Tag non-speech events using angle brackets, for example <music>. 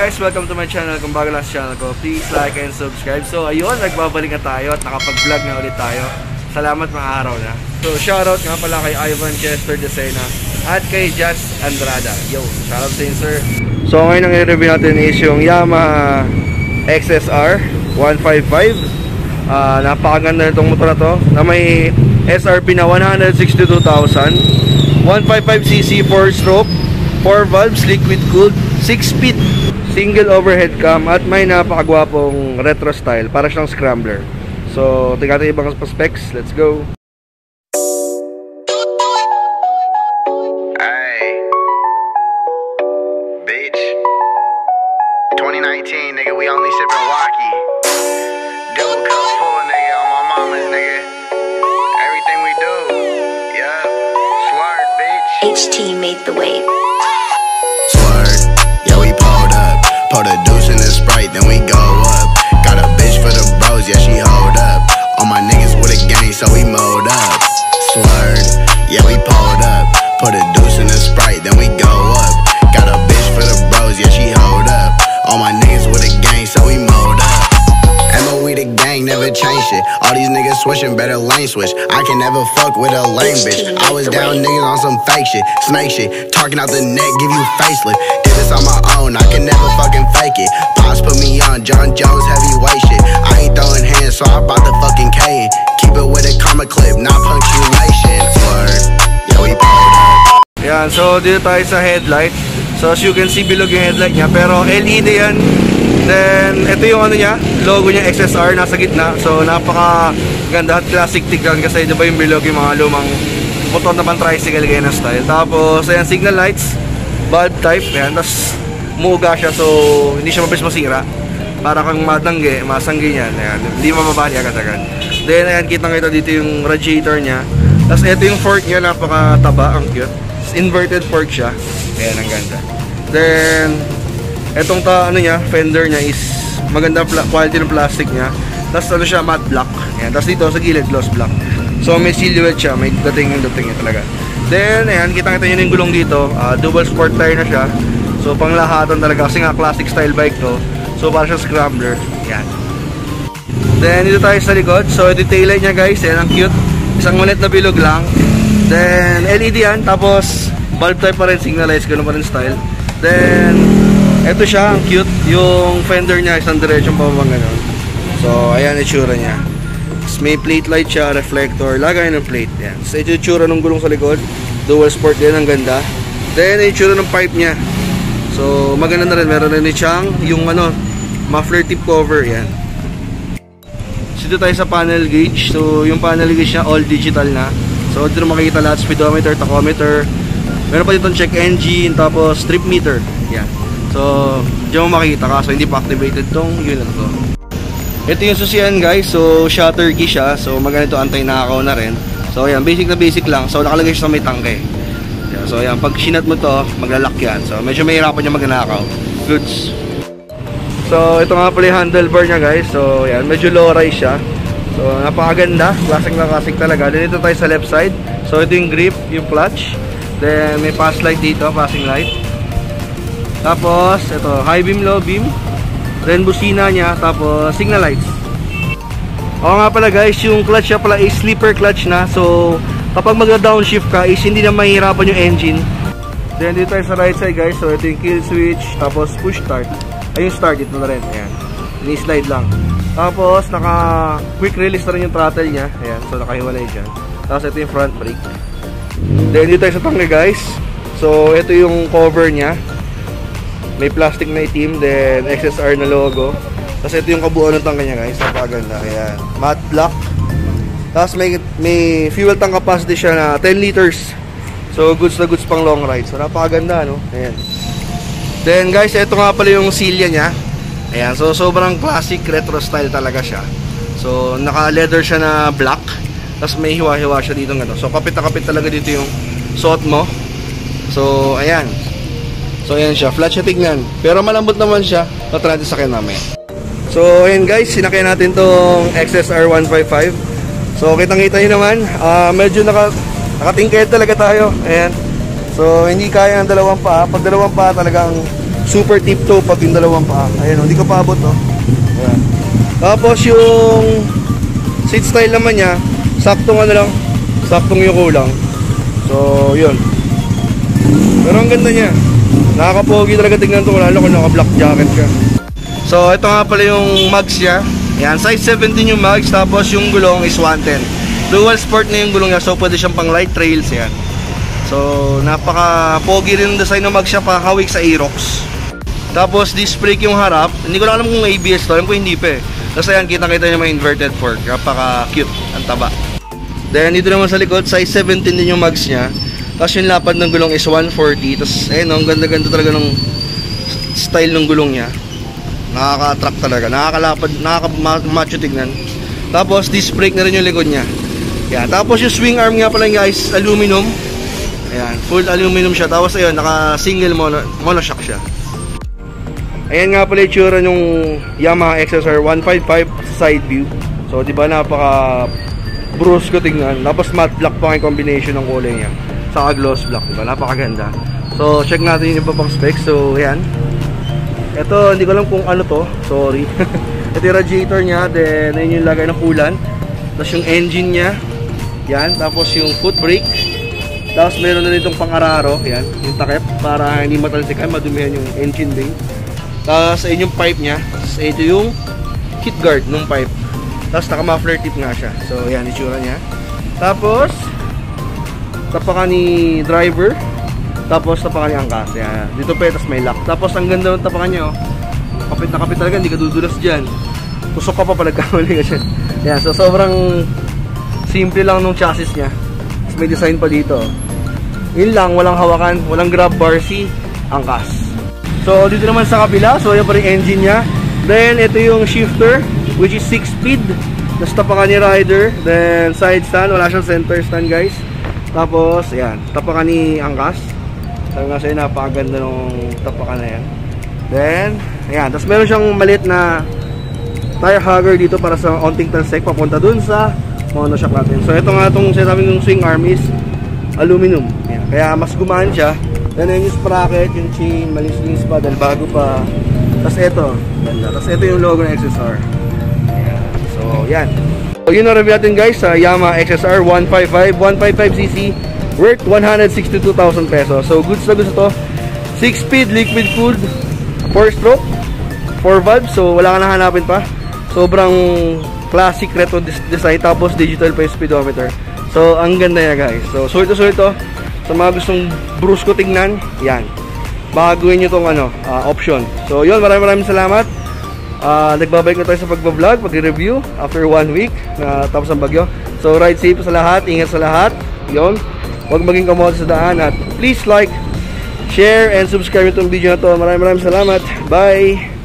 guys, welcome to my channel. Kung bago lang sa channel ko, please like and subscribe. So ayun, nagbabalik na tayo at nakapag-vlog na ulit tayo. Salamat mga araw na. So shoutout nga pala kay Ivan Chester Desena at kay Jazz Andrada. Yo, shoutout sa sir. So ngayon ang i-review natin is yung Yamaha XSR 155. Uh, napakaganda nitong motor na to na may SRP na 162,000 155cc 4 stroke 4 valves liquid cooled 6 speed single overhead cam at may napakagwapong retro style para siyang scrambler so tingnan natin ibang specs let's go Hey, bitch. 2019, nigga, we only sipping Wacky. Double cup full, nigga, on my mama's, nigga. Everything we do, yeah. Slurred, bitch. HT made the wave. Put a deuce in the sprite, then we go up. Got a bitch for the bros, yeah, she hold up. All my niggas with a gang, so we mowed up. Slurred, yeah, we pulled up. Put a deuce in the sprite, then we go up. Got a bitch for the bros, yeah, she hold up. All my niggas with a gang, so we mowed up. Emma, we the gang, never change shit. All these niggas switching, better lane switch. I can never fuck with a lame bitch. I was down niggas on some fake shit, snake shit. Talking out the neck, give you facelift. Did this on my own, I John Jones heavyweight shit. I ain't throwing hands, so I bought the fucking in. Keep it with a comma clip, not punctuation. Word, yeah, we pulled up. Yan, so dito tayo sa headlight. So as you can see, bilog yung headlight niya. Pero LED yan. Then, ito yung ano niya, logo niya XSR nasa gitna. So napaka ganda at classic tignan kasi di ba yung bilog yung mga lumang motor na pang tricycle ganyan na style. Tapos, ayan, signal lights, bulb type. Ayan, tapos muuga siya so hindi siya mabilis masira. Para kang matangge, masangge niyan. Ayan, hindi mababali agad-agad. Then, ayan, kita dito yung radiator niya. Tapos, ito yung fork niya, napakataba, ang cute. Tapos, inverted fork siya. Ayan, ang ganda. Then, etong ta, ano niya, fender niya is maganda quality ng plastic niya. Tapos, ano siya, matte black. Ayan, tapos dito, sa gilid, gloss black. So, may silhouette siya, may dating yung dating niya talaga. Then, ayan, kitang-kita niyo yung gulong dito. Ah, dual sport tire na siya. So, panglahatan talaga. Kasi nga, classic style bike to. So, para siyang scrambler. Ayan. Then, dito tayo sa likod. So, ito yung taillight niya guys. Yan, ang cute. Isang malit na bilog lang. Then, LED yan. Tapos, bulb type pa rin. Signalize, gano'n pa rin style. Then, ito siya, ang cute. Yung fender niya, isang diretsyon pa bang gano'n. So, ayan yung tsura niya. Tapos, may plate light siya, reflector. Lagay ng plate. Yan. So, ito yung tsura ng gulong sa likod. Dual sport din, ang ganda. Then, yung tsura ng pipe niya. So, maganda na rin. Meron rin siyang yung ano, muffler tip cover. Yan. So, dito tayo sa panel gauge. So, yung panel gauge niya all digital na. So, dito makikita lahat speedometer, tachometer. Meron pa dito check engine, tapos trip meter. Yan. So, diyan mo makikita kaso hindi pa activated tong unit ko. Ito yung susian guys. So, shutter key siya. So, maganda ito anti-nakaw na rin. So, ayan. Basic na basic lang. So, nakalagay siya sa may tangke. Yan. So, ayan. Pag sinat mo to, maglalak yan. So, medyo mahirapan niya magnakaw. Goods. So, ito nga pala yung handlebar niya guys. So, yan. Medyo low rise siya. So, napakaganda. Classic na classic talaga. Then, ito tayo sa left side. So, ito yung grip, yung clutch. Then, may pass light dito, passing light. Tapos, ito, high beam, low beam. Then, busina niya. Tapos, signal lights. Oo nga pala guys, yung clutch niya pala is sleeper clutch na. So, kapag mag-downshift ka is hindi na mahirapan yung engine. Then, dito tayo sa right side guys. So, ito yung kill switch. Tapos, push start. Ay, yung start, ito na rin. Ayan. Ini-slide lang. Tapos, naka quick release na rin yung throttle niya. Ayan. So, nakahiwalay dyan. Tapos, ito yung front brake. Then, dito tayo sa tangke guys. So, ito yung cover niya. May plastic na itim. Then, XSR na logo. Tapos, ito yung kabuuan ng tangke niya guys. Napakaganda. Ayan. Matte black. Tapos, may, may fuel tank capacity siya na 10 liters. So, goods na goods pang long ride. So, napakaganda, no? Ayan. Then, guys, ito nga pala yung silya niya. Ayan. So, sobrang classic retro style talaga siya. So, naka-leather siya na black. Tapos, may hiwa-hiwa siya dito. Ano. So, kapit na kapit talaga dito yung suot mo. So, ayan. So, ayan siya. Flat siya tignan. Pero malambot naman siya. Patry sa akin mamaya. So, ayan guys. Sinakyan natin tong XSR 155. So, kitang-kita nyo naman. ah, medyo naka, nakatingked talaga tayo. Ayan. So, hindi kaya ng dalawang paa. Pag dalawang paa talagang super tip toe pag yung dalawang paa. Ayan, oh, hindi ka paabot, oh. Ayan. Tapos yung seat style naman niya, saktong ano lang, saktong yuko lang. So, yun. Pero ang ganda niya. Nakakapogi talaga tingnan to lalo kung naka-black jacket ka. So, ito nga pala yung mags niya. Yan, size 17 yung mags, tapos yung gulong is 110. Dual sport na yung gulong niya, so pwede siyang pang light trails yan. So, napaka-pogi rin yung design ng mags siya, pakahawik sa Aerox. Tapos, disc brake yung harap. Hindi ko alam kung ABS to, alam ko hindi pa eh. Kasi yan, kita-kita niya may inverted fork. Napaka-cute, ang taba. Then, dito naman sa likod, size 17 din yung mags niya. Tapos yung lapad ng gulong is 140. Tapos, ayun, ang ganda-ganda talaga ng style ng gulong niya. Nakaka-attract talaga. Nakakalapad, nakaka-macho tignan. Tapos, disc brake na rin yung likod niya. Yan. Tapos yung swing arm nga pala guys, aluminum. Ayan, full aluminum siya. Tapos ayun, naka single mono, monoshock siya. Ayan nga pala yung tsura ng Yamaha XSR 155 side view. So, di ba napaka brusco tingnan. Tapos matte black pa yung combination ng kulay niya. Saka gloss black, di ba? Napakaganda. So, check natin yung iba pang specs. So, ayan. Ito, hindi ko alam kung ano to. Sorry. <laughs> Ito yung radiator niya. Then, ayun yung lagay ng coolant. Tapos yung engine niya. Yan. Tapos yung foot brake. Tapos meron na rin itong pang-araro. Yan. Yung takip. Para hindi matalsikan. Madumihan yung engine bay. Tapos ayun yung pipe niya. Tapos ito yung heat guard ng pipe. Tapos naka-muffler tip nga siya. So, yan. Itsura niya. Tapos, tapakan ni driver. Tapos tapakan ni angkas. Yan. Dito pa tapos may lock. Tapos ang ganda ng tapakan niya, oh. Kapit na kapit talaga, hindi ka dudulas dyan. Tusok ka pa pag <laughs> nagkamali ka dyan. Yan, so sobrang simple lang nung chassis niya. May design pa dito. Yun lang, walang hawakan, walang grab bar si angkas. So dito naman sa kabila, so yun pa rin engine niya. Then ito yung shifter, which is 6 speed. Tapos tapakan ni rider. Then side stand, wala siyang center stand guys. Tapos, ayan, tapakan ni angkas. Sabi nga sa'yo, napakaganda nung tapakan na yan. Then, ayan. Tapos meron siyang maliit na tire hugger dito para sa onting talsek papunta dun sa monoshock natin. So, ito nga itong sinasabi ng swing arm is aluminum. Ayan. Kaya mas gumaan siya. Then, yung sprocket, yung chain, malinis pa dahil bago pa. Tapos ito, ganda. Tapos ito yung logo ng XSR. Ayan. So, yan. So, yun ang review natin guys sa Yamaha XSR 155, 155cc worth 162,000 pesos. So, goods na goods ito. 6-speed liquid cooled 4-stroke 4 valves. So, wala ka na hanapin pa. Sobrang classic retro des- design tapos digital pa yung speedometer. So, ang ganda niya guys. So, sulit to sulit to. Sa mga gustong brusco tignan, yan. Baguhin nyo tong ano, ah, option. So, yun. Maraming maraming salamat. Ah, nagbabalik na tayo sa pagbablog, pag-review after one week na tapos ang bagyo. So, ride safe sa lahat, ingat sa lahat. Yun. Huwag maging kamote sa daan at please like, share, and subscribe itong video na to. Maraming maraming salamat. Bye!